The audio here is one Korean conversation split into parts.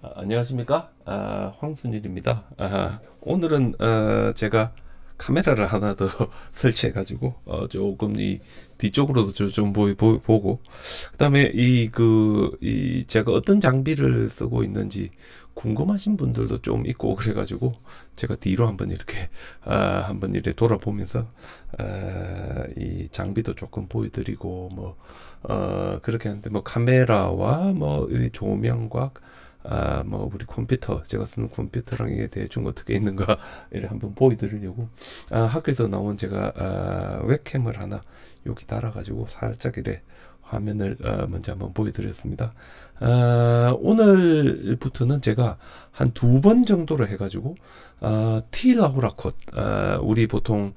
아, 안녕하십니까? 아, 황순일입니다. 아, 오늘은 어, 제가 카메라를 하나 더 설치해 가지고 어, 조금 이 뒤쪽으로도 좀, 좀 보, 보, 보고 그다음에 이그 이 제가 어떤 장비를 쓰고 있는지 궁금하신 분들도 좀 있고 그래가지고 제가 뒤로 한번 이렇게 아, 한번 이렇게 돌아보면서 아, 이 장비도 조금 보여드리고 뭐 어, 그렇게 하는데 뭐 카메라와 뭐이 조명과 아, 뭐, 우리 컴퓨터, 제가 쓰는 컴퓨터랑 이게 대충 어떻게 있는가, 이를 한번 보여드리려고, 아, 학교에서 나온 제가, 아, 웹캠을 하나 여기 달아가지고 살짝 이래 화면을 어, 먼저 한번 보여드렸습니다. 아, 오늘부터는 제가 한 두 번 정도로 해가지고 아, 티라우라콧 아, 우리 보통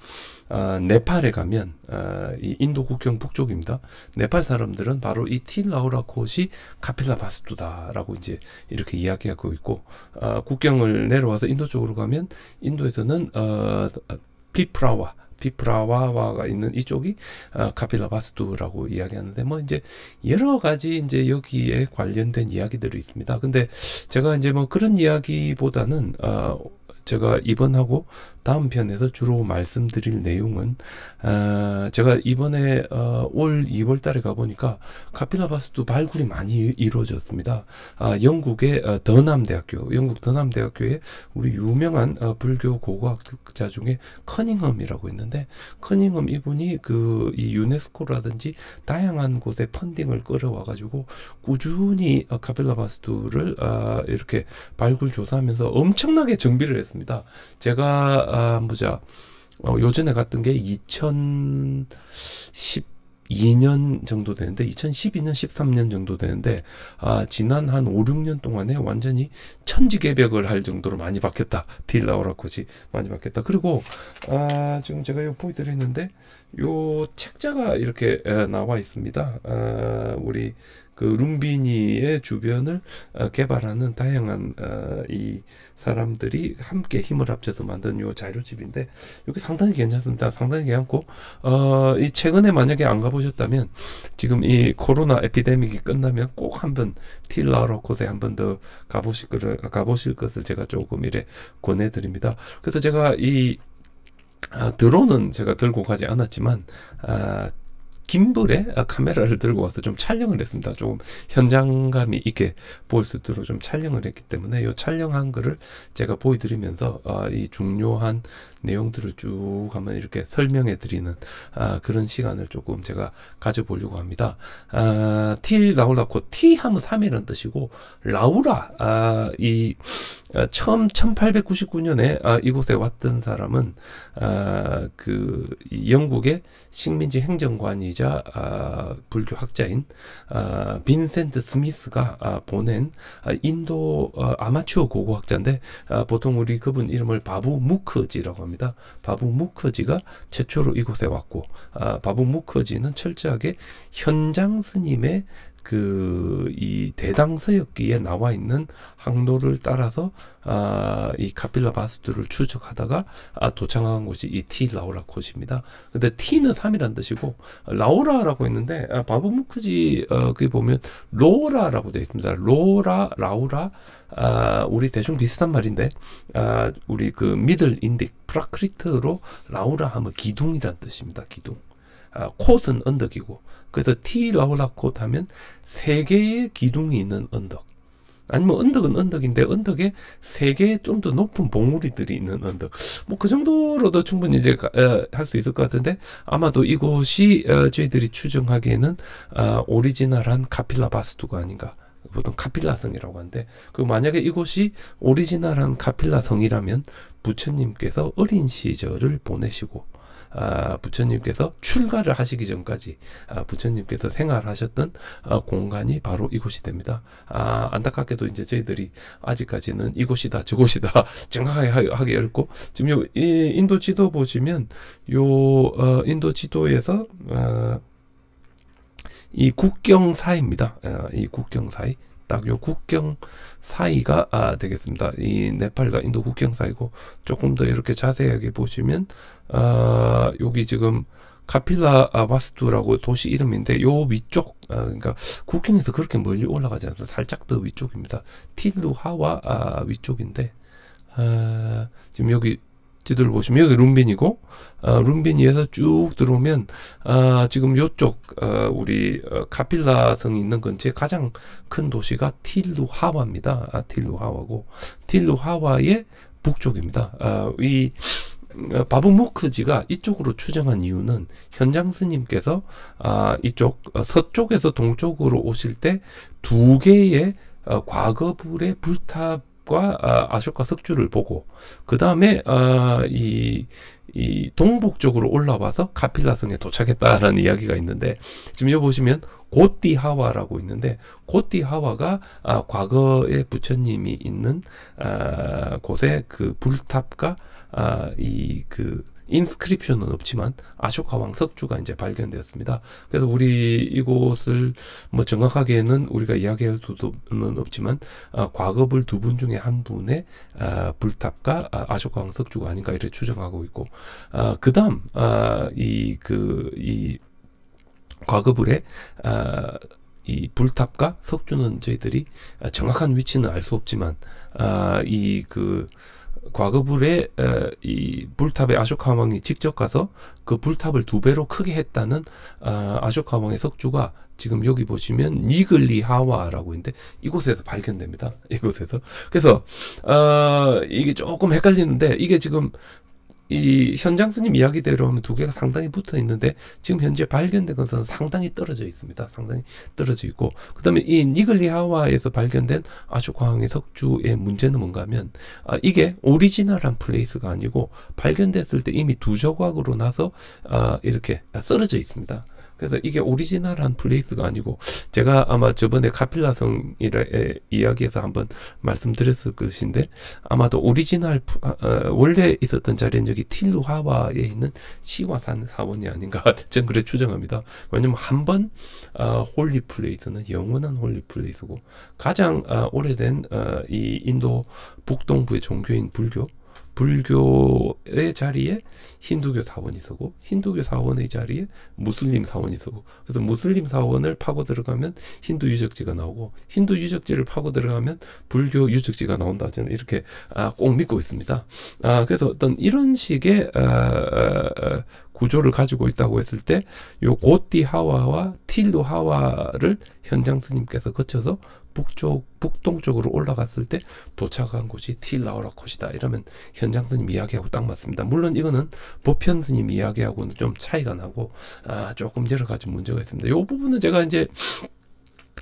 아, 네팔에 가면 아, 이 인도 국경 북쪽입니다. 네팔 사람들은 바로 이 티라우라콧이 카필라 바스투다라고 이제 이렇게 이야기하고 있고 아, 국경을 내려와서 인도 쪽으로 가면 인도에서는 어, 피프라와 비프라와와가 있는 이쪽이 어, 카필라 바스투라고 이야기하는데 뭐 이제 여러 가지 이제 여기에 관련된 이야기들이 있습니다. 근데 제가 이제 뭐 그런 이야기보다는 어, 제가 이번하고 다음 편에서 주로 말씀드릴 내용은 어, 제가 이번에 어, 올 2월 달에 가보니까 카필라바스도 발굴이 많이 이루어졌습니다. 아, 영국의 어, 더남대학교, 영국 더남대학교에 우리 유명한 어, 불교 고고학자 중에 커닝엄이라고 있는데 커닝엄 이분이 그 이 유네스코라든지 다양한 곳에 펀딩을 끌어와 가지고 꾸준히 어, 카필라바스투를 아, 이렇게 발굴 조사하면서 엄청나게 정비를 했습니다. 제가 아, 보자. 어, 요전에 갔던 게 2012년 정도 되는데 2012년 13년 정도 되는데 아, 지난 한 5, 6년 동안에 완전히 천지개벽을 할 정도로 많이 바뀌었다. 딜라오라코지 많이 바뀌었다. 그리고 아, 지금 제가 요 보여드리는데 요 책자가 이렇게 에, 나와 있습니다. 아, 우리 그 룸비니의 주변을 어, 개발하는 다양한 어, 이 사람들이 함께 힘을 합쳐서 만든 요 자료집인데 이게 상당히 괜찮습니다. 상당히 괜찮고 어, 이 최근에 만약에 안 가보셨다면 지금 이 코로나 에피데믹이 끝나면 꼭 한번 틸라로코에 한번 더 가보실 것을 가보실 것을 제가 조금 이래 권해드립니다. 그래서 제가 이 아, 드론은 제가 들고 가지 않았지만 아, 김불에 카메라를 들고 와서 좀 촬영을 했습니다. 조금 현장감이 있게 보일 수 있도록 좀 촬영을 했기 때문에 이 촬영한 거를 제가 보여드리면서 어, 이 중요한 내용들을 쭉 한번 이렇게 설명해 드리는 아, 그런 시간을 조금 제가 가져보려고 합니다. 아, 티 라우라코 티 하면 3이라는 뜻이고 라우라 아, 이 아, 처음 1899년에 아, 이곳에 왔던 사람은 아, 그 영국의 식민지 행정관이자 아, 불교 학자인 아, 빈센트 스미스가 아, 보낸 아, 인도 아, 아마추어 고고학자인데 아, 보통 우리 그분 이름을 바부 무크지라고 합니다. 바부 무크지가 최초로 이곳에 왔고 아, 바부 무크지는 철저하게 현장 스님의 그 이 대당 서역기에 나와 있는 항로를 따라서 아, 이 카필라 바스투를 추적하다가 아, 도착한 곳이 이 티 라우라 콧입니다. 근데 티는 3이란 뜻이고 라우라라고 있는데 아, 바부 무크지 어, 그 보면 로라라고 되어 있습니다. 로라 라우라 아, 우리 대충 비슷한 말인데 아, 우리 그 Middle Indic Prakrit로 라우라 하면 기둥이란 뜻입니다. 기둥. 아, 콧은 언덕이고 그래서 티 라우라 콧 하면 세 개의 기둥이 있는 언덕. 아니면 언덕은 언덕인데 언덕에 세 개의 좀 더 높은 봉우리들이 있는 언덕. 뭐 그 정도로도 충분히 이제 할 수 있을 것 같은데 아마도 이곳이 어, 저희들이 추정하기에는 어, 오리지널한 카필라 바스투가 아닌가. 보통 카필라성이라고 하는데 그 만약에 이곳이 오리지널한 카필라성이라면 부처님께서 어린 시절을 보내시고 아, 부처님께서 출가를 하시기 전까지 아, 부처님께서 생활하셨던 아, 공간이 바로 이곳이 됩니다. 아, 안타깝게도 이제 저희들이 아직까지는 이곳이다 저곳이다 정확하게 하기 어렵고 지금 요 이, 인도 지도 보시면 요 어, 인도 지도에서 어, 이 국경 사이입니다. 어, 이 국경 사이 딱 요 국경 사이가 아, 되겠습니다. 이 네팔과 인도 국경 사이고 조금 더 이렇게 자세하게 보시면 아, 여기 지금 카필라 바스투라고 도시 이름인데 요 위쪽 아, 그러니까 국경에서 그렇게 멀리 올라가지 않습니다. 살짝 더 위쪽입니다. 틸루하와 아, 위쪽인데 아, 지금 여기 지도를 보시면 여기 룸빈이고 어, 룸빈이에서 쭉 들어오면 어, 지금 요쪽 어, 우리 어, 카필라 성이 있는 근처에 가장 큰 도시가 틸루하와입니다. 아, 틸루하와고 틸루하와의 북쪽입니다. 아, 이 어, 바브무크지가 이쪽으로 추정한 이유는 현장 스님께서 아, 이쪽 어, 서쪽에서 동쪽으로 오실 때 두 개의 어, 과거불의 불탑 과 아, 아쇼카 석주를 보고 그 다음에 아, 이, 이 동북 쪽으로 올라와서 카필라성에 도착했다라는 이야기가 있는데 지금 여기 보시면 고띠하와라고 있는데 고띠하와가 아, 과거에 부처님이 있는 아, 곳에 그 불탑과 아, 이그 인스크립션은 없지만 아쇼카 왕 석주가 이제 발견되었습니다. 그래서 우리 이곳을 뭐 정확하게는 우리가 이야기할 수는 없지만 아, 과거불 두 분 중에 한 분의 아, 불탑과 아, 아쇼카 왕 석주가 아닌가 이렇게 추정하고 있고 아, 그다음 아, 이그이 과거불의 아, 이 불탑과 석주는 저희들이 정확한 위치는 알 수 없지만 아, 이그 과거불에 이 불탑에 아쇼카 왕이 직접 가서 그 불탑을 두 배로 크게 했다는 어, 아쇼카 왕의 석주가 지금 여기 보시면 니글리 하와라고 있는데 이곳에서 발견됩니다. 이곳에서 그래서 어, 이게 조금 헷갈리는데 이게 지금 이 현장 스님 이야기대로 하면 두 개가 상당히 붙어 있는데 지금 현재 발견된 것은 상당히 떨어져 있습니다. 상당히 떨어져 있고 그다음에 이 니글리하와에서 발견된 아쇼카왕의 석주의 문제는 뭔가 하면 아, 이게 오리지널한 place가 아니고 발견됐을 때 이미 두 조각으로 나서 아, 이렇게 쓰러져 있습니다. 그래서 이게 오리지널한 place가 아니고 제가 아마 저번에 카필라성이라 이야기에서 한번 말씀드렸을 것인데 아마도 오리지널 어, 원래 있었던 자리는 여기 틸루하와에 있는 시와산 사원이 아닌가 저는 그래 추정합니다. 왜냐면 한번 어, holy place는 영원한 holy place고 가장 어, 오래된 어, 이 인도 북동부의 종교인 불교 불교의 자리에 힌두교 사원이 서고 힌두교 사원의 자리에 무슬림 사원이 서고 그래서 무슬림 사원을 파고 들어가면 힌두 유적지가 나오고 힌두 유적지를 파고 들어가면 불교 유적지가 나온다 저는 이렇게 아, 꼭 믿고 있습니다. 아, 그래서 어떤 이런 식의 아, 아, 아 구조를 가지고 있다고 했을 때 요 고띠 하와와 틸루 하와를 현장 스님께서 거쳐서 북쪽 북동쪽으로 올라갔을 때 도착한 곳이 틸라오라콧이다 이러면 현장 스님 이야기하고 딱 맞습니다. 물론 이거는 보편 스님 이야기하고는 좀 차이가 나고 아 조금 여러 가지 문제가 있습니다. 이 부분은 제가 이제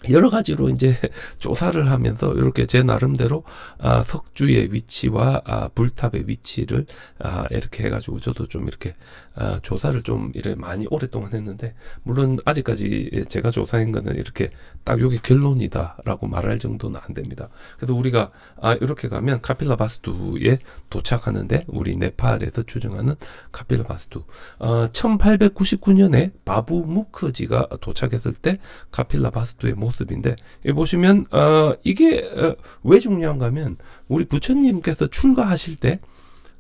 여러 가지로 이제 조사를 하면서 이렇게 제 나름대로 아, 석주의 위치와 아, 불탑의 위치를 아, 이렇게 해가지고 저도 좀 이렇게 아, 조사를 좀 이래 많이 오랫동안 했는데 물론 아직까지 제가 조사한 거는 이렇게 딱 여기 결론이다라고 말할 정도는 안 됩니다. 그래서 우리가 아, 이렇게 가면 카필라 바스투에 도착하는데 우리 네팔에서 추정하는 카필라 바스투 어, 1899년에 바부 무크지가 도착했을 때 카필라 바스투의 모 모습인데 여기 보시면 어, 이게 어, 왜 중요한가 하면 우리 부처님께서 출가하실 때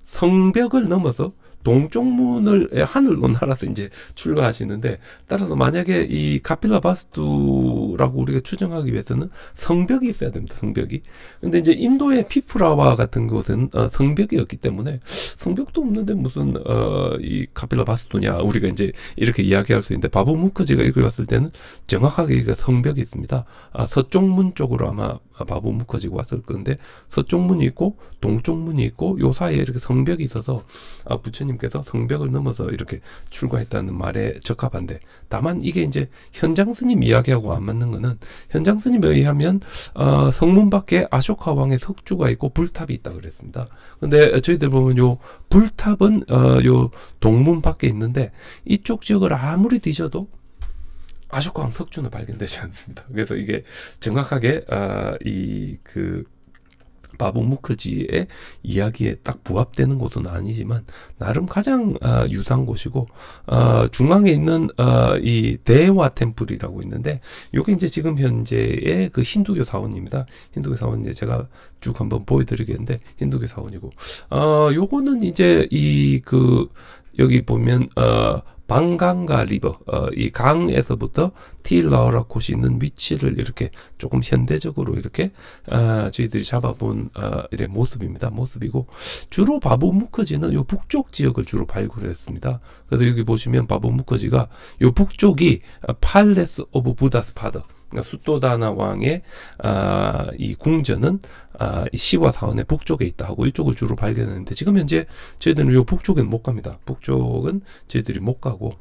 성벽을 넘어서 동쪽 문을 하늘로 날아서 이제 출가하시는데 따라서 만약에 이 카필라 바스투라고 우리가 추정하기 위해서는 성벽이 있어야 됩니다. 성벽이. 근데 이제 인도의 피프라와 같은 곳은 어, 성벽이었기 때문에 성벽도 없는데 무슨 어, 이 카필라 바스투냐 우리가 이제 이렇게 이야기할 수 있는데 바보 무크지가 읽어봤을 때는 정확하게 성벽이 있습니다. 아, 서쪽 문 쪽으로 아마 바보 묶어지고 왔을 건데 서쪽 문이 있고 동쪽 문이 있고 요 사이에 이렇게 성벽이 있어서 아, 부처님 께서 성벽을 넘어서 이렇게 출가했다는 말에 적합한데 다만 이게 이제 현장 스님 이야기하고 안 맞는 거는 현장 스님에 의하면 어, 성문 밖에 아쇼카 왕의 석주가 있고 불탑이 있다 그랬습니다. 근데 저희들 보면 요 불탑은 어, 요 동문 밖에 있는데 이쪽 지역을 아무리 뒤져도 아쇼카 왕 석주는 발견되지 않습니다. 그래서 이게 정확하게 아, 이그 바보 무크지의 이야기에 딱 부합되는 곳은 아니지만 나름 가장 어, 유사한 곳이고 어, 중앙에 있는 어, 이 대화 템플이라고 있는데 요게 이제 지금 현재의 그 힌두교 사원입니다. 힌두교 사원 이제 제가 쭉 한번 보여드리겠는데 힌두교 사원이고 어 요거는 이제 이 그 여기 보면 어 방강가 river 어, 이 강에서부터 틸라우라콧이 있는 위치를 이렇게 조금 현대적으로 이렇게 어, 저희들이 잡아본 어, 이래 모습입니다. 모습이고 주로 바보 무커지는 요 북쪽 지역을 주로 발굴했습니다. 그래서 여기 보시면 바보 무커지가 요 북쪽이 palace of Buddha's father 그러니까 수도다나 왕의 아, 이 궁전은 아, 이 시와 사원의 북쪽에 있다 하고 이쪽을 주로 발견했는데 지금 현재 저희들은 요 북쪽은 못 갑니다. 북쪽은 저희들이 못 가고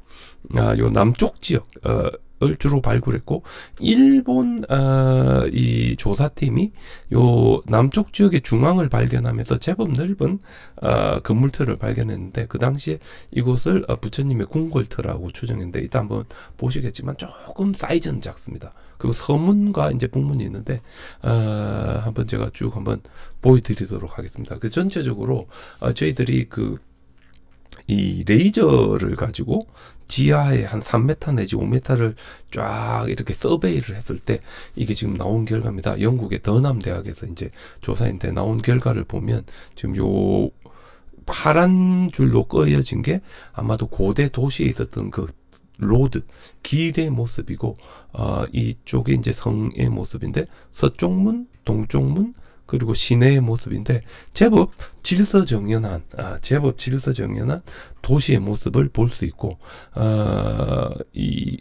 아, 요 남쪽 지역 어, 을 주로 발굴했고 일본 어, 이 조사팀이 요 남쪽 지역의 중앙을 발견하면서 제법 넓은 어, 건물틀을 발견했는데 그 당시에 이곳을 어, 부처님의 궁궐터라고 추정했는데 이따 한번 보시겠지만 조금 사이즈는 작습니다. 그리고 서문과 이제 북문이 있는데 어, 한번 제가 쭉 한번 보여드리도록 하겠습니다. 그 전체적으로 어, 저희들이 그 이 레이저를 가지고 지하에 한 3m 내지 5m를 쫙 이렇게 서베이를 했을 때 이게 지금 나온 결과입니다. 영국의 더남 대학에서 이제 조사인데 나온 결과를 보면 지금 요 파란 줄로 꺼여진 게 아마도 고대 도시에 있었던 그 road 길의 모습이고 어 이쪽에 이제 성의 모습인데 서쪽 문 동쪽 문 그리고 시내의 모습인데 제법 질서정연한 아, 제법 질서정연한 도시의 모습을 볼 수 있고 어, 이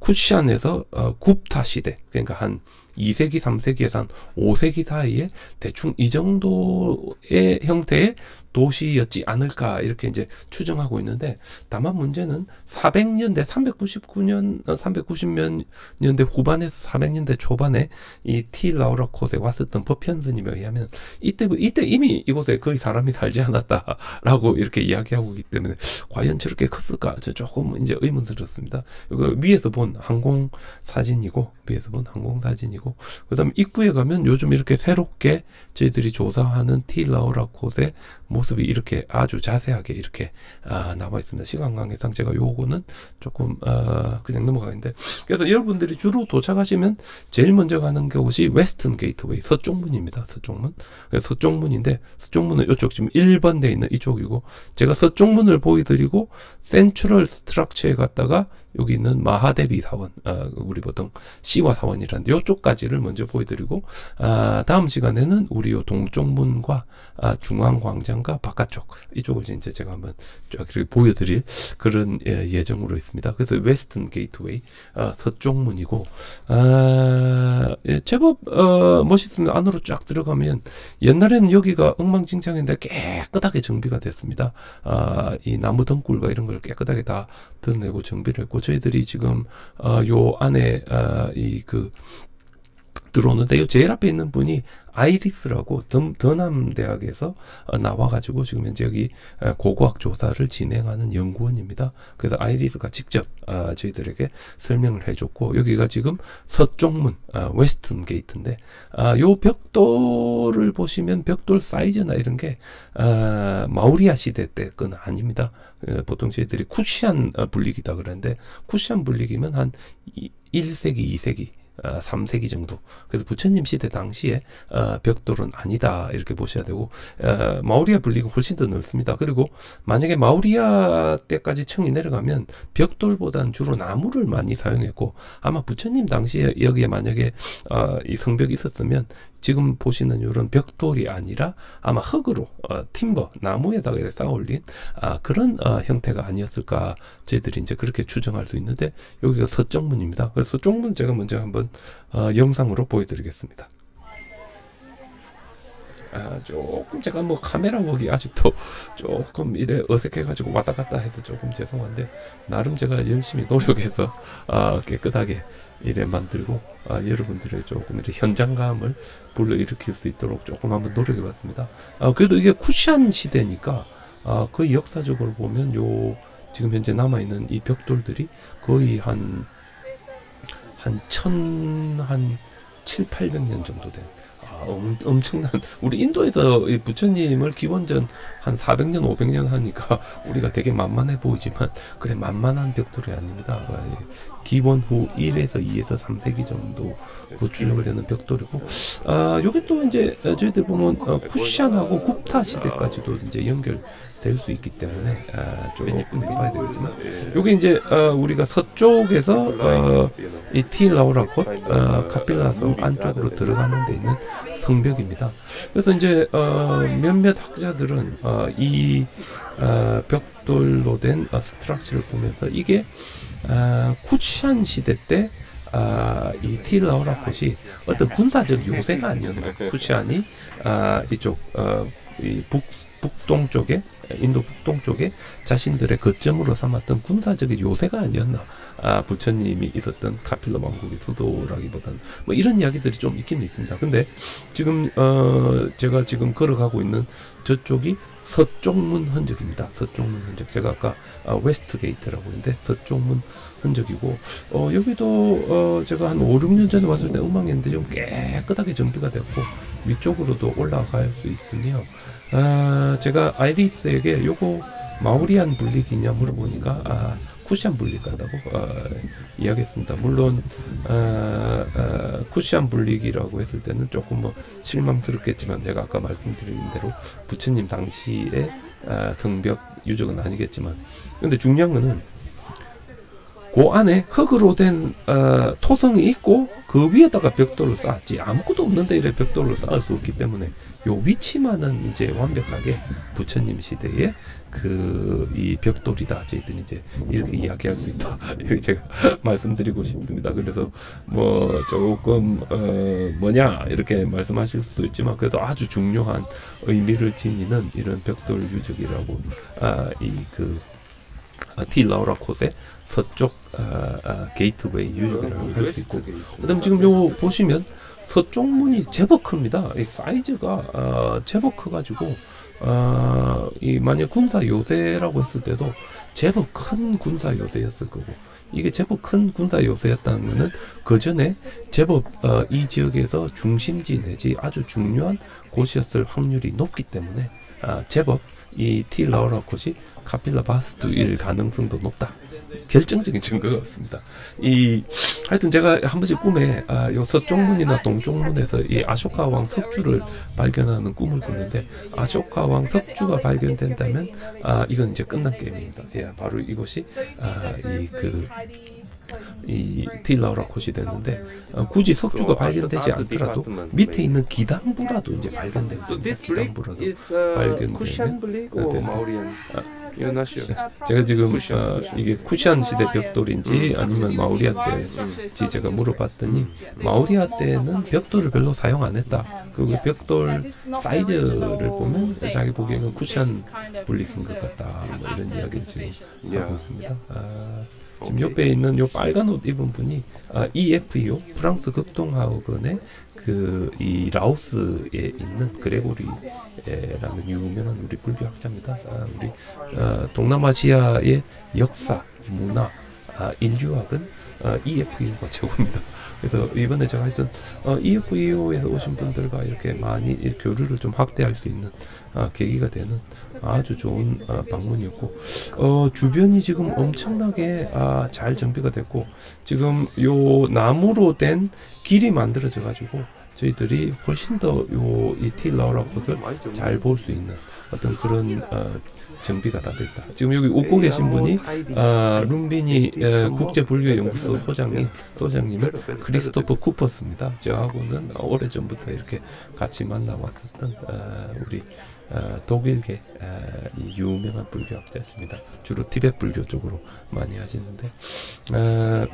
쿠샨에서 어, 굽타 시대 그러니까 한 2세기, 3세기에서 한 5세기 사이에 대충 이 정도의 형태의 도시였지 않을까 이렇게 이제 추정하고 있는데 다만 문제는 400년대 399년 390년대 후반에서 400년대 초반에 이 티 라우라 콧에 왔었던 법현 스님에 의하면 이때 이때 이미 이곳에 거의 사람이 살지 않았다라고 이렇게 이야기하고 있기 때문에 과연 저렇게 컸을까 저 조금 이제 의문스럽습니다. 이거 위에서 본 항공 사진이고 위에서 본 항공 사진이고 그다음 입구에 가면 요즘 이렇게 새롭게 저희들이 조사하는 티 라우라 콧의 모습이 이렇게 아주 자세하게 이렇게 아, 나와 있습니다. 시간 관계상 제가 요거는 조금 아, 그냥 넘어가는데 그래서 여러분들이 주로 도착하시면 제일 먼저 가는 곳이 western gateway 서쪽문입니다. 서쪽문. 그래서 서쪽문인데 서쪽문은 이쪽 지금 1번돼 있는 이쪽이고 제가 서쪽문을 보여드리고 central structure에 갔다가 여기 있는 마하데비 사원, 아, 우리 보통 시와 사원이라는데 이쪽까지를 먼저 보여드리고 아, 다음 시간에는 우리 요 동쪽 문과 아, 중앙 광장과 바깥쪽 이쪽을 이제 제가 한번 쫙 보여드릴 그런 예, 정으로 있습니다. 그래서 western gateway 아, 서쪽 문이고 아, 예, 제법 어, 멋있습니다. 안으로 쫙 들어가면 옛날에는 여기가 엉망진창인데 깨끗하게 정비가 됐습니다. 아, 이 나무 덩굴과 이런 걸 깨끗하게 다 드러내고 정비를 했고 저희들이 지금 어, 요 안에 어, 이그 들어오는데 요 제일 앞에 있는 분이 아이리스라고 더럼 대학에서 어, 나와가지고 지금 현재 여기 어, 고고학 조사를 진행하는 연구원입니다. 그래서 아이리스가 직접 어, 저희들에게 설명을 해줬고 여기가 지금 서쪽문 Western Gate인데 요 벽돌을 보시면 벽돌 사이즈나 이런 게 마우리아 시대 때 건 아닙니다. 보통 저희들이 쿠시안 분리기다 그러는데 쿠시안 분리기면 한 1세기, 2세기 어, 3세기 정도. 그래서 부처님 시대 당시에 어, 벽돌은 아니다 이렇게 보셔야 되고 어, 마우리아 분리가 훨씬 더 넓습니다. 그리고 만약에 마우리아 때까지 층이 내려가면 벽돌보다는 주로 나무를 많이 사용했고 아마 부처님 당시에 여기에 만약에 어, 이 성벽이 있었으면 지금 보시는 이런 벽돌이 아니라 아마 흙으로 어, 팀버 나무에다가 이렇게 쌓아 올린 아, 그런 어, 형태가 아니었을까 저희들이 이제 그렇게 추정할 수 있는데 여기가 서쪽문입니다. 그래서 서쪽문 제가 먼저 한번 어, 영상으로 보여드리겠습니다. 아, 조금 제가 뭐 카메라 보기 아직도 조금 이래 어색해가지고 왔다 갔다 해서 조금 죄송한데 나름 제가 열심히 노력해서 아, 깨끗하게 이래 만들고 아, 여러분들의 조금 이렇게 현장감을 불러일으킬 수 있도록 조금 한번 노력해 봤습니다. 아, 그래도 이게 쿠션 시대니까 아, 거의 역사적으로 보면 요 지금 현재 남아있는 이 벽돌들이 거의 한, 한 천, 한 7, 800년 정도 된, 아, 엄, 엄청난 우리 인도에서 이 부처님을 기원전 한 400년 500년 하니까 우리가 되게 만만해 보이지만 그래 만만한 벽돌이 아닙니다. 기원 후 1에서 2에서 3세기 정도 추정되는 벽돌이고 아 요게 또 이제 저희들 보면 어, 쿠시안하고 굽타 시대까지도 이제 연결 될 수 있기 때문에 아, 조금 봐야 되겠지만. 요게 이제 어, 우리가 서쪽에서 어, 이 티라우라콧 어, 카필라성 안쪽으로 들어가는 데 있는 성벽입니다. 그래서 이제 어, 몇몇 학자들은 어, 이 어, 벽돌로 된 어, 스트럭처를 보면서 이게 어, 쿠치안 시대 때 아, 이 티라우라콧이 어떤 군사적 요새가 아니었나. 쿠치안이 아, 이쪽 어, 이 북, 북동쪽에 인도 북동쪽에 자신들의 거점으로 삼았던 군사적인 요새가 아니었나. 아, 부처님이 있었던 카필러 왕국의 수도라기보다는 뭐 이런 이야기들이 좀 있긴 있습니다. 근데 지금 어 제가 지금 걸어가고 있는 저쪽이 서쪽문 흔적입니다. 서쪽문 흔적. 제가 아까 어, West Gate라고 했는데 서쪽문 흔적이고 어, 여기도 어, 제가 한 5, 6년 전에 왔을 때 열악했는데 좀 깨끗하게 정비가 됐고 위쪽으로도 올라갈 수 있으며 아, 제가 아이리스에게 요거 Mauryan brick이냐 물어보니까 아, 쿠시안 분리 같다고 어, 이야기했습니다. 물론 어, 어, 쿠시안 분리기라고 했을 때는 조금 뭐 실망스럽겠지만 제가 아까 말씀드린 대로 부처님 당시의 어, 성벽 유적은 아니겠지만 근데 중요한 거는 그 안에 흙으로 된 어, 토성이 있고 그 위에다가 벽돌을 쌓았지 아무것도 없는데 이래 벽돌을 쌓을 수 없기 때문에 요 위치만은 이제 완벽하게 부처님 시대의 그 이 벽돌이다 저희들이 이제 이렇게 이야기할 수 있다 이렇게 제가 말씀드리고 싶습니다. 그래서 뭐 조금 어 뭐냐 이렇게 말씀하실 수도 있지만 그래도 아주 중요한 의미를 지니는 이런 벽돌 유적이라고 아이그 아, 티라우라콧의 서쪽 아, 아, 게이트웨이 유적이라고 할 수 있고 그다음 지금 요 보시면 서쪽 문이 제법 큽니다. 이 사이즈가 어, 제법 커가지고 어, 이 만약 군사 요새라고 했을 때도 제법 큰 군사 요새였을 거고 이게 제법 큰 군사 요새였다는 것은 그 전에 제법 어, 이 지역에서 중심지 내지 아주 중요한 곳이었을 확률이 높기 때문에 아, 제법 이 티라우라콧이 카필라 바스두일 가능성도 높다. 결정적인 증거가 없습니다. 이 하여튼 제가 한 번씩 꿈에 아, 요 서쪽문이나 동쪽문에서 이 아쇼카 왕 석주를 발견하는 꿈을 꾸는데 아쇼카 왕 석주가 발견된다면 아 이건 이제 끝난 게임입니다. 예, 바로 이곳이 아, 이그 이 딜라우라 콧이 됐는데 어, 굳이 석주가 발견되지 않더라도 밑에 있는 기담부라도 이제 발견됩니다. 기담부라도 발견되면 제가 지금 어, 이게 쿠시안 시대 벽돌인지 아니면 마우리아 때인지 제가 물어봤더니 마우리아 때는 벽돌을 별로 사용 안 했다. 그 벽돌 사이즈를 보면 자기 보기에는 쿠시안 분리킨 것 같다. 뭐 이런 이야기를 지금 하고 있습니다. 아, 지금 옆에 있는 요 빨간 옷 입은 분이 아, EFEO 프랑스 극동하우건의 그 이 라오스에 있는 그레고리라는 유명한 우리 불교 학자입니다. 아, 우리 어, 동남아시아의 역사, 문화, 아, 인류학은 어, EFEO가 최고입니다. 그래서 이번에 제가 하여튼 어, EFEO에서 오신 분들과 이렇게 많이 교류를 좀 확대할 수 있는 어, 계기가 되는 아주 좋은 어, 방문이었고 어, 주변이 지금 엄청나게 아, 잘 정비가 됐고 지금 요 나무로 된 길이 만들어져 가지고 저희들이 훨씬 더요이 틸라우라코를 잘볼 수 있는 어떤 그런 어, 정비가 다 됐다. 지금 여기 웃고 계신 분이 어, 룸비니 어, 국제불교연구소 소장님 소장님은 크리스토퍼 쿠퍼스입니다. 저하고는 오래 전부터 이렇게 같이 만나 왔었던 어, 우리 어, 독일계 어, 이 유명한 불교학자십니다. 주로 티베트 불교 쪽으로 많이 하시는데 어,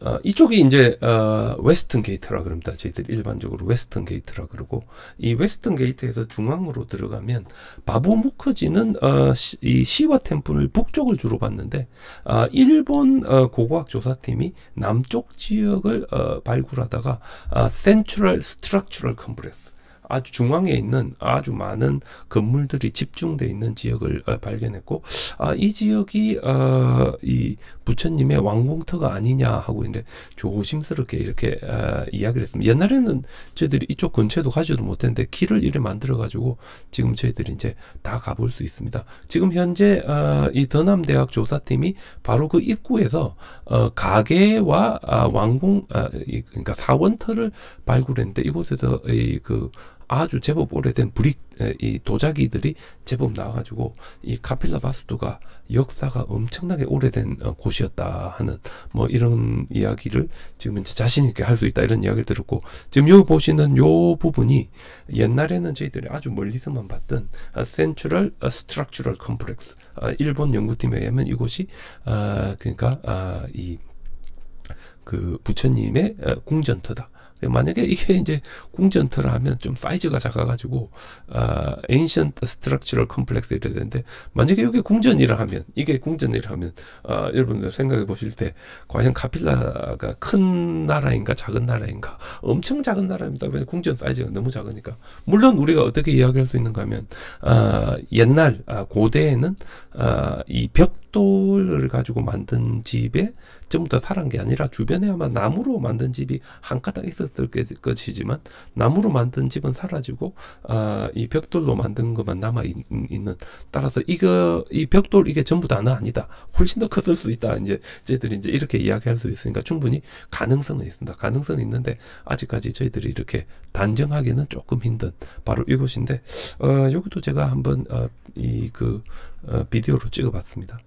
어, 이쪽이 이제 어, Western Gate라 그럽니다. 저희들 일반적으로 Western Gate라 그러고 이 Western Gate에서 중앙으로 들어가면 바부 무커지는 어, 시, 이 시와 temple을 북쪽을 주로 봤는데 어, 일본 어, 고고학 조사팀이 남쪽 지역을 어, 발굴하다가 어, Central Structural Complex 아주 중앙에 있는 아주 많은 건물들이 집중돼 있는 지역을 어, 발견했고 아, 이 지역이 어, 이 부처님의 왕궁터가 아니냐 하고 이제 조심스럽게 이렇게 어, 이야기를 했습니다. 옛날에는 저희들이 이쪽 근처에도 가지도 못했는데 길을 이래 만들어 가지고 지금 저희들이 이제 다 가볼 수 있습니다. 지금 현재 어, 이 더남대학 조사팀이 바로 그 입구에서 어, 가게와 아, 왕궁 아, 이, 그러니까 사원터를 발굴했는데 이곳에서 이그 아주 제법 오래된 브릭 이 도자기들이 제법 나와가지고 이 카필라 바스토가 역사가 엄청나게 오래된 어, 곳이었다 하는 뭐 이런 이야기를 지금 이제 자신 있게 할 수 있다 이런 이야기를 들었고 지금 여기 보시는 요 부분이 옛날에는 저희들이 아주 멀리서만 봤던 Central Structural Complex 일본 연구팀에 의하면 이곳이 아, 그러니까 아, 이그 부처님의 궁전터다. 만약에 이게 이제 궁전터를 하면 좀 사이즈가 작아가지고 아 ancient structural complex 이래야 되는데 만약에 여기 궁전이라 하면 이게 궁전이라 하면 아 여러분들 생각해 보실 때 과연 카필라가 큰 나라인가 작은 나라인가 엄청 작은 나라입니다. 왜 궁전 사이즈가 너무 작으니까 물론 우리가 어떻게 이야기할 수 있는가 하면 아 옛날 아 고대에는 아 이 벽돌을 가지고 만든 집에 전부 다 살한 게 아니라 주변에 아마 나무로 만든 집이 한 가닥 있었을 것이지만 나무로 만든 집은 사라지고 아, 이 벽돌로 만든 것만 남아 있, 는 따라서 이거 이 벽돌 이게 전부 다는 아니다. 훨씬 더 컸을 수 있다. 이제 저희들이 이제 이렇게 이야기할 수 있으니까 충분히 가능성은 있습니다. 가능성은 있는데 아직까지 저희들이 이렇게 단정하기는 조금 힘든 바로 이곳인데 어, 여기도 제가 한번 어, 이그 어, 비디오로 찍어봤습니다.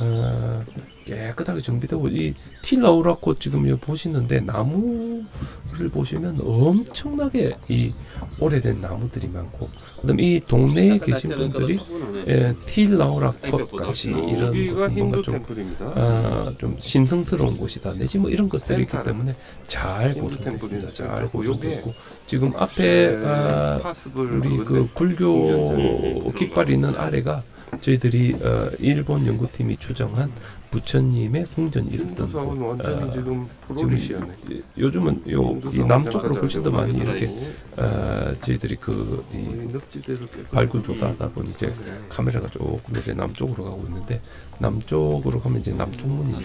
어, 깨끗하게 정비되고 이 틸라우라코 지금 여기 보시는데 나무를 보시면 엄청나게 이 오래된 나무들이 많고 그다음 이 동네에 계신 분들이 예, 틸라우라코 같이 이런 뭔가 좀, 아, 좀 신성스러운 곳이다. 내지 뭐 이런 것들이 있기 때문에 잘 보존됐습니다. 잘 보존됐고 지금 앞에 아, 우리 그 불교 깃발이 있는 아래가 저희들이 어, 일본 연구팀이 추정한 부처님의 궁전이 있던 곳. 아, 지금 요즘은 요 남쪽으로 훨씬 더 많이 이렇게 아, 저희들이 그 발굴 조사 하다 보니 이제 카메라가 조금 이제 남쪽으로 가고 있는데 남쪽으로 가면 이제 남쪽문인데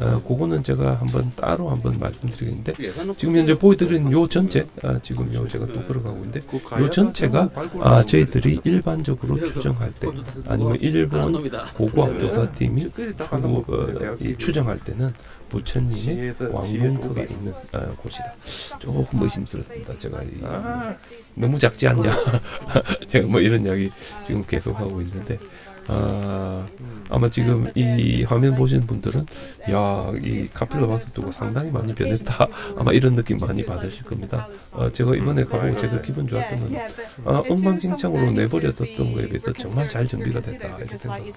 아, 그거는 제가 한번 따로 한번 말씀드리겠는데 지금 현재 보여드리는 요 전체 아, 지금 요 제가 또 걸어가고 있는데 요 전체가 아, 저희들이 일반적으로 추정할 때 아니면 일본 고고학 조사팀이 주로 어, 이 추정할 때는 부처님의 왕궁터가 있는 어, 곳이다. 조금 의심스럽습니다. 제가 이, 아. 너무 작지 않냐? 제가 뭐 이런 이야기 지금 계속 하고 있는데 아, 아마 지금 이 화면 보시는 분들은 야, 이 카필라 바스토가 상당히 많이 변했다. 아마 이런 느낌 많이 받으실 겁니다. 어, 제가 이번에 가보고 제가 기분 좋았던 건 아, 엉망진창으로 내버려뒀던 거에 비해서 정말 잘 정비가 됐다. 이렇게 생각하고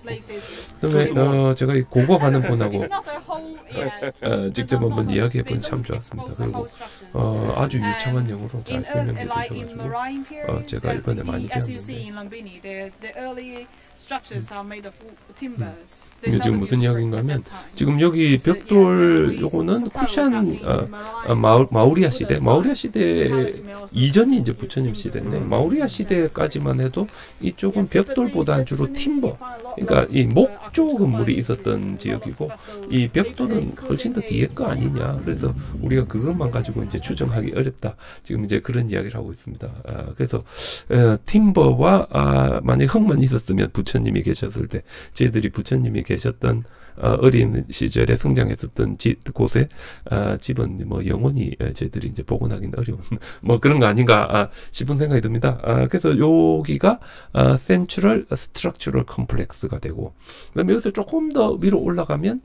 그다음에 어, 제가 이 고거 가는 분하고 어, 직접 한번 이야기해 본참 좋았습니다. 그리고 어, 아주 유창한 영어로 잘 설명해 주셔가지고 어, 제가 이번에 많이 배웠는데 이게 지금 무슨 이야기인가 하면 지금 여기 벽돌 요거는 쿠샨 어, 어, 마우, 마우리아 시대. 마우리아 시대. 이전이 이제 부처님 시대인데 마우리아 시대까지만 해도 이쪽은 벽돌보다 주로 팀버. 그러니까 이 목조 건물이 있었던 지역이고 이 벽돌은 훨씬 더 뒤에 거 아니냐. 그래서 우리가 그것만 가지고 이제 추정하기 어렵다. 지금 이제 그런 이야기를 하고 있습니다. 아, 그래서 어, 팀버와 아, 만약 흙만 있었으면 부 처님이 계셨을 때 저희들이 부처님이 계셨던 어, 어린 시절에 성장했었던 집, 곳에 어, 집은 뭐 영원히 저희들이 이제 복원하기는 어려운 뭐 그런 거 아닌가 아, 싶은 생각이 듭니다. 아, 그래서 여기가 아, Central Structural Complex가 되고 그다음에 여기서 조금 더 위로 올라가면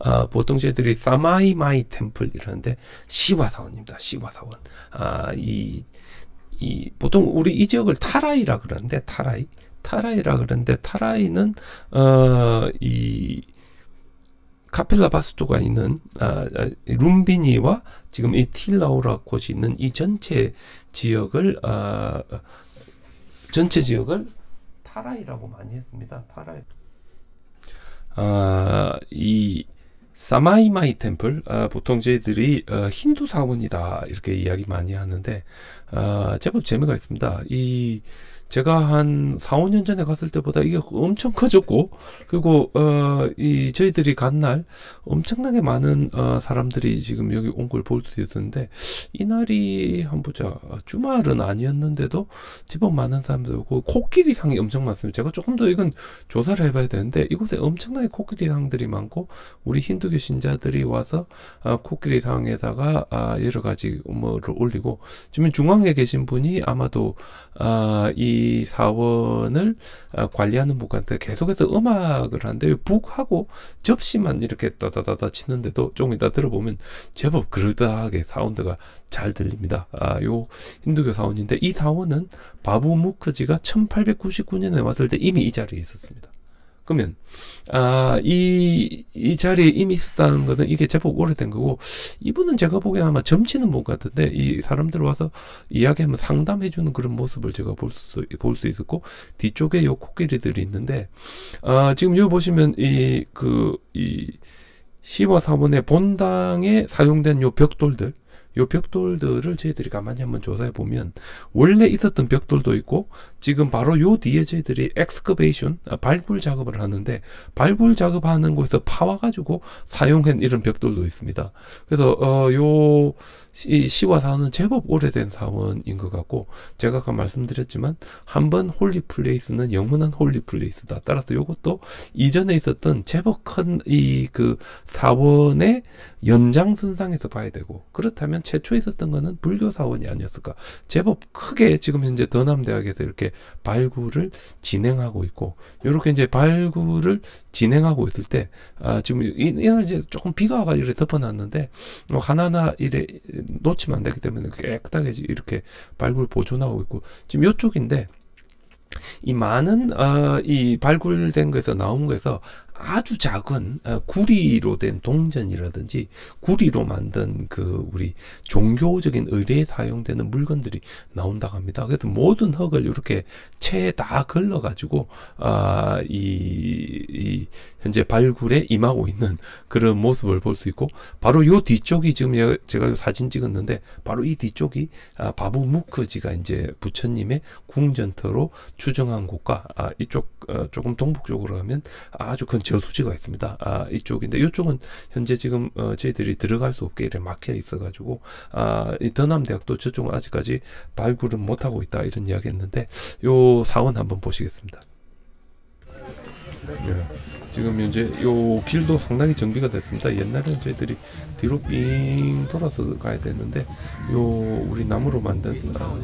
아, 보통 저희들이 사마이마이 temple이라는데 시와사원입니다. 시와사원. 아, 이, 이, 보통 우리 이 지역을 타라이라 그러는데, 타라이. 타라이라 그러는데 타라이는 어이 카필라바스투가 있는 아, 아, 룸비니와 지금 이 틸라우라콧이 있는 이 전체 지역을 아, 전체 지역을 타라이라고 많이 했습니다. 타라이. 아, 이 사마이마이 temple 어, 보통 저희들이 어, 힌두 사원이다 이렇게 이야기 많이 하는데 어, 제법 재미가 있습니다. 이 제가 한 4, 5년 전에 갔을 때보다 이게 엄청 커졌고, 그리고, 어, 이, 저희들이 간 날 엄청나게 많은, 어, 사람들이 지금 여기 온 걸 볼 수 있었는데, 이날이, 한 보자, 주말은 아니었는데도 제법 많은 사람들 오고, 코끼리 상이 엄청 많습니다. 제가 조금 더 이건 조사를 해봐야 되는데, 이곳에 엄청나게 코끼리 상들이 많고, 우리 힌두교 신자들이 와서, 어, 코끼리 상에다가, 아, 여러 가지 뭐를 올리고, 지금 중앙에 계신 분이 아마도, 아, 이, 이 사원을 어, 관리하는 분한테 계속해서 음악을 하는데 북하고 접시만 이렇게 따다다다 치는데도 좀 이따 들어보면 제법 그럴듯하게 사운드가 잘 들립니다. 아, 요 힌두교 사원인데 이 사원은 바부 무크지가 1899년에 왔을 때 이미 이 자리에 있었습니다. 그러면 아이 이 자리에 이미 있었다는 것은 이게 제법 오래된 거고 이분은 제가 보기엔 아마 점치는 분 같은데 이 사람들 와서 이야기하면 상담해 주는 그런 모습을 제가 볼 수 볼 수 있었고 뒤쪽에 요 코끼리들이 있는데 아 지금 여기 보시면 이 그이 그, 시와 사원의 본당에 사용된 요 벽돌들 요 벽돌들을 저희들이 가만히 한번 조사해 보면 원래 있었던 벽돌도 있고 지금 바로 요 뒤에 저희들이 excavation 아, 발굴 작업을 하는데 발굴 작업하는 곳에서 파와 가지고 사용한 이런 벽돌도 있습니다. 그래서 어요 이 시와 사원은 제법 오래된 사원인 것 같고 제가 아까 말씀드렸지만 한 번 holy place는 영원한 holy place다. 따라서 요것도 이전에 있었던 제법 큰 이 그 사원의 연장선상에서 봐야 되고 그렇다면 최초에 있었던 거는 불교 사원이 아니었을까. 제법 크게 지금 현재 더남대학에서 이렇게 발굴을 진행하고 있고 이렇게 이제 발굴을 진행하고 있을 때 아, 지금 이날 이제 조금 비가 와가 이렇게 덮어놨는데 뭐 하나하나 이래 놓치면 안 되기 때문에 깨끗하게 이렇게 발굴 보존하고 있고 지금 이쪽인데 이 많은 어, 이 발굴된 거에서 나온 거에서 아주 작은 어, 구리로 된 동전이라든지 구리로 만든 그 우리 종교적인 의뢰에 사용되는 물건들이 나온다고 합니다. 그래서 모든 흙을 이렇게 체에 다 걸러 가지고 아, 이, 이 현재 발굴에 임하고 있는 그런 모습을 볼 수 있고 바로 요 뒤쪽이 지금 제가 사진 찍었는데 바로 이 뒤쪽이 아, 바부 무크지가 이제 부처님의 궁전터로 추정한 곳과 아, 이쪽 어, 조금 동북쪽으로 가면 아주 큰 저수지가 있습니다. 아, 이쪽인데 이쪽은 현재 지금 어, 저희들이 들어갈 수 없게 이렇게 막혀 있어가지고 아, 이 더남대학도 저쪽은 아직까지 발굴을 못 하고 있다 이런 이야기 했는데 요 사원 한번 보시겠습니다. 네. 지금 현재 요 길도 상당히 정비가 됐습니다. 옛날에는 저희들이 뒤로 삥 돌아서 가야 되는데 요 우리 나무로 만든 어,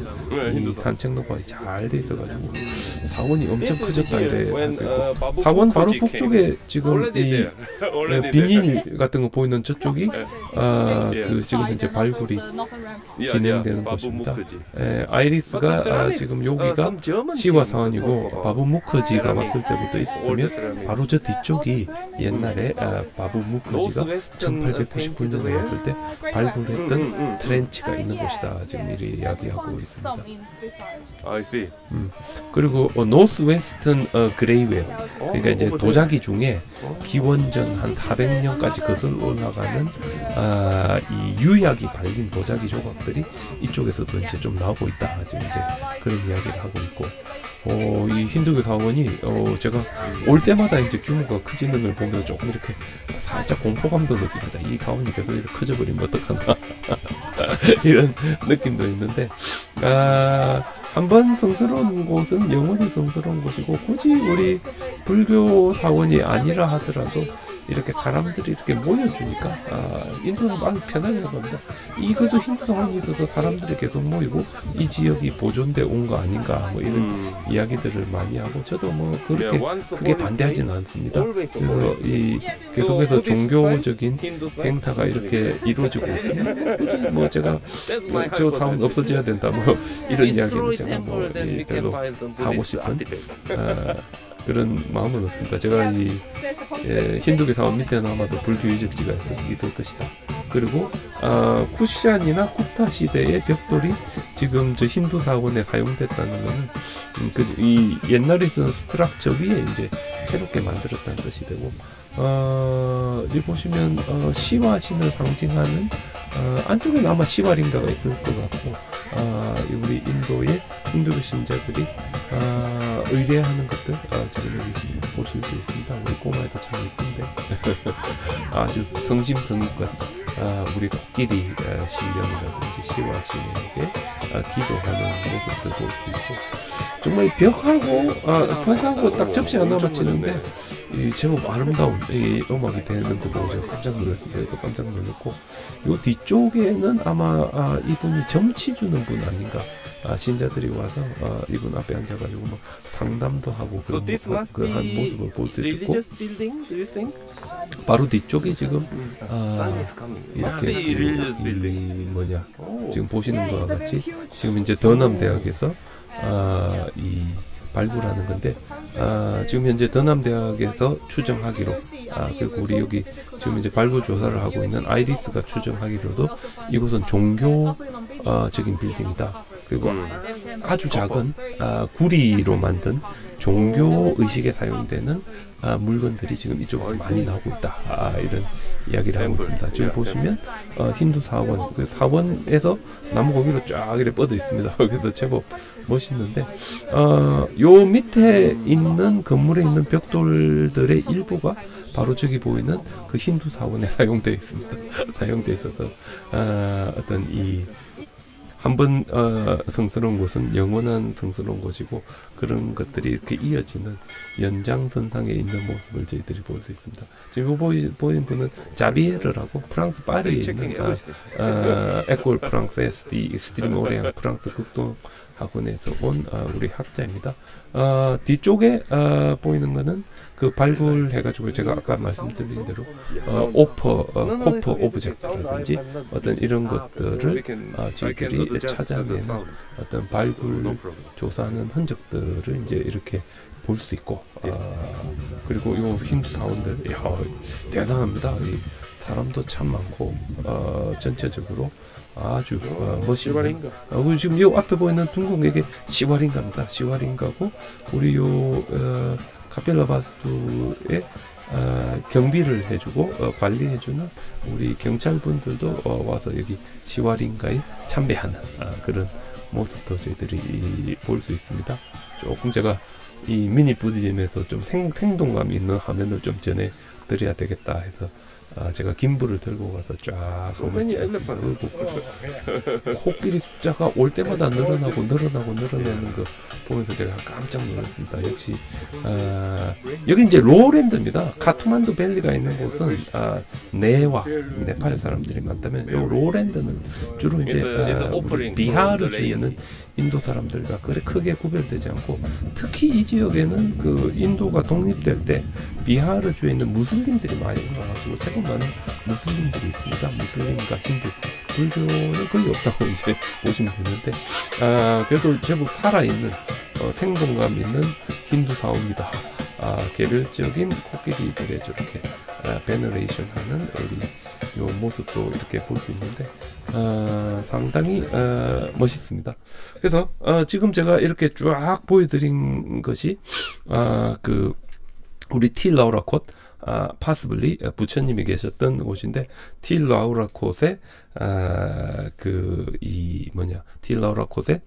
이 산책로가 잘 돼 있어가지고 사원이 엄청 커졌다 이래. 사원 바로 북쪽에 지금 이 네, 비닐 같은 거 보이는 저쪽이 아, 그 지금 현재 발굴이 진행되는 곳입니다. 에, 아이리스가 아, 지금 여기가 시와 사원이고 바부 무크지가 왔을 때부터 있었으면 바로 저 뒤. 이쪽이 옛날에 아, 바부 무크지가 1899년에 왔을 때 발굴했던 트렌치가 있는 곳이다. 지금 이리 이야기하고 있습니다. 음. 그리고 어, North Western 어, grey ware 그러니까 이제 도자기 중에 기원전 한 400년까지 거슬러 올라가는 아, 이 유약이 발린 도자기 조각들이 이쪽에서도 이제 좀 나오고 있다. 지금 이제 그런 이야기를 하고 있고 어, 이 힌두교 사원이 어, 제가 올 때마다 이제 규모가 커지는 걸 보면 조금 이렇게 살짝 공포감도 느낍니다. 이 사원이 계속 이렇게 커져버리면 어떡하나 이런 느낌도 있는데 아, 한번 성스러운 곳은 영원히 성스러운 곳이고 굳이 우리 불교 사원이 아니라 하더라도 이렇게 사람들이 이렇게 모여주니까 아, 인도는 아주 편하게 갑니다. 이것도 힌두 상황이 있어서 사람들이 계속 모이고 이 지역이 보존돼 온 거 아닌가 뭐 이런 음. 이야기들을 많이 하고 저도 뭐 그렇게 크게 반대하지는 않습니다. 그래서 이 계속해서 종교적인 행사가 이렇게 이루어지고 있으면 굳이 뭐 제가 뭐저 사원 없어져야 된다 뭐 이런 이야기는 제가 뭐 별로 하고 싶은 아, 그런 마음은 없습니다. 제가 이 예, 힌두교 사원 밑에는 아마도 불교 유적지가 있을 것이다. 그리고 어, 쿠시안이나 쿠타 시대의 벽돌이 지금 저 힌두 사원에 사용됐다는 것은 음, 그 이 옛날에 있었던 스트럭처 위에 이제 새롭게 만들었다는 뜻이 되고 어, 이 보시면 어, 시와 신을 상징하는 어, 안쪽에는 아마 시와링가가 있을 것 같고 어, 우리 인도의 힌두교 신자들이 어, 의뢰하는 것들 어, 지금 여기 보실 수 있습니다. 우리 꼬마애도 참 예쁜데 아주 성심성의껏 어, 우리 코끼리 어, 신령이라든지 시와 신에게 어, 기도하는 볼수 있고 정말 벽하고 아, 벽하고 딱 접시 하나 맞히는데 이 제법 아름다운 이 음악이 되는 거 보고 제가 깜짝 놀랐습니다. 또 깜짝 놀랐고 요 뒤쪽에는 아마 아, 이분이 점치 주는 분 아닌가. 아, 신자들이 와서 아, 이분 앞에 앉아가지고 막 상담도 하고 So this must 그한 모습을 볼수 think? 바로 뒤쪽에 지금 아. 이렇게 이 building. 뭐냐 Oh. 지금 보시는 거와 같이 지금 이제 더남 대학에서 아, 이 발굴하는 건데 아, 지금 현재 더남 대학에서 추정하기로 아, 그리고 우리 여기 지금 이제 발굴 조사를 하고 있는 아이리스가 추정하기로도 이곳은 종교적인 빌딩이다. 그리고 음. 아주 작은 아, 구리로 만든 종교 의식에 사용되는 아, 물건들이 지금 이쪽에서 많이 나오고 있다. 아, 이런 이야기를 하고 있습니다. 지금 보시면 어, 힌두 사원, 그 사원에서 나무 고기로 쫙 이렇게 뻗어 있습니다. 그래서 제법 멋있는데 어, 요 밑에 있는 건물에 있는 벽돌들의 일부가 바로 저기 보이는 그 힌두 사원에 사용되어 있습니다. 사용되어 있어서 아, 어떤 이 한번 어, 성스러운 곳은 영원한 성스러운 곳이고 그런 것들이 이렇게 이어지는 연장선상에 있는 모습을 저희들이 볼 수 있습니다. 지금 보이, 보인 분은 자비에르라고 프랑스 파리에 Checking 있는 아. 어, École française d'Extrême-Orient 프랑스 극동 학원에서 온 어, 우리 학자입니다. 어, 뒤쪽에 어, 보이는 거는 그 발굴해가지고 제가 아까 말씀드린 대로 어, 오퍼, 어, copper object라든지 어떤 이런 것들을 어, 저희들이 찾아내는 어떤 발굴 조사하는 흔적들을 이제 이렇게 볼 수 있고 아, 그리고 요 힌두 사원들 야 대단합니다. 이 사람도 참 많고 어, 전체적으로 아주 어, 멋있는 어, 그리고 지금 요 앞에 보이는 둥근 게 시와링가입니다. 시와링가고 우리 요 어, 카펠라 바스투의 어, 경비를 해주고 어, 관리해주는 우리 경찰분들도 어, 와서 여기 시와링가에 참배하는 아, 그런 모습도 저희들이 볼 수 있습니다. 조금 제가 이 미니 부디즘에서 좀 생, 생동감 있는 화면을 좀 전해드려야 되겠다 해서 아, 제가 김부를 들고 가서 쫙 코끼리 숫자가 올 때마다 늘어나고 늘어나고 늘어나는 거 보면서 제가 깜짝 놀랐습니다. 역시 아, 여기 이제 로랜드입니다. 카트만두 밸리가 있는 곳은 아, 네와 네팔 사람들이 많다면 요 로랜드는 주로 이제 아, 우리 비하르 주에 있는 인도 사람들과 그래 크게 구별되지 않고 특히 이 지역에는 그 인도가 독립될 때 비하르 주에 있는 무슬림들이 많이 와가지고 제법 많은 무슬림들이 있습니다. 무슬림과 힌두, 불교는 거의 없다고 이제 보시면 되는데 아 그래도 제법 살아있는 어, 생동감 있는 힌두 사원이다. 아 개별적인 코끼리들의 저렇게 아, veneration 하는 우리 요 모습도 이렇게 볼 수 있는데 어, 상당히 어, 멋있습니다. 그래서 어, 지금 제가 이렇게 쫙 보여드린 것이 어, 그 우리 티라우라콧 아, possibly 부처님이 계셨던 곳인데 티라우라콧의 아, 그이 뭐냐 티라우라콧의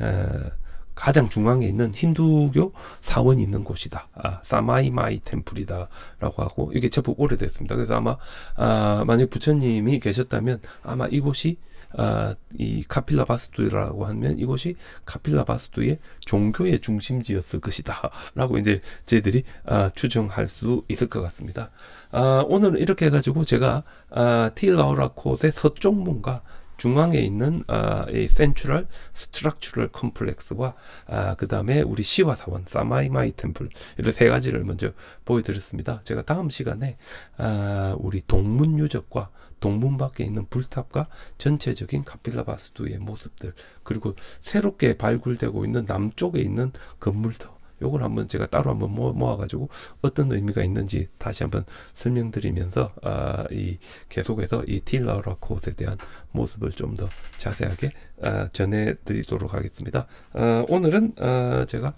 아, 가장 중앙에 있는 힌두교 사원이 있는 곳이다. 아, 사마이마이 temple이다라고 하고 이게 제법 오래됐습니다. 그래서 아마 아, 만약 부처님이 계셨다면 아마 이곳이 아, 이 카필라 바스투라고 하면 이곳이 카필라 바스투의 종교의 중심지였을 것이다라고 이제 저희들이 아, 추정할 수 있을 것 같습니다. 아, 오늘 이렇게 해가지고 제가 아, 틸라우라콧의 서쪽 문과 중앙에 있는 아, 이 central structural complex와 아, 그 다음에 우리 시와 사원 사마이마이 템플 이런 세 가지를 먼저 보여드렸습니다. 제가 다음 시간에 아, 우리 동문 유적과 동문 밖에 있는 불탑과 전체적인 카필라 바스두의 모습들 그리고 새롭게 발굴되고 있는 남쪽에 있는 건물터 요걸 한번 제가 따로 한번 모- 모아 가지고 어떤 의미가 있는지 다시 한번 설명드리면서 아, 이 계속해서 이 틸라우라 콧에 대한 모습을 좀 더 자세하게 아, 전해드리도록 하겠습니다. 아, 오늘은 아, 제가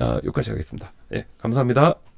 아, 여기까지 하겠습니다. 예, 감사합니다.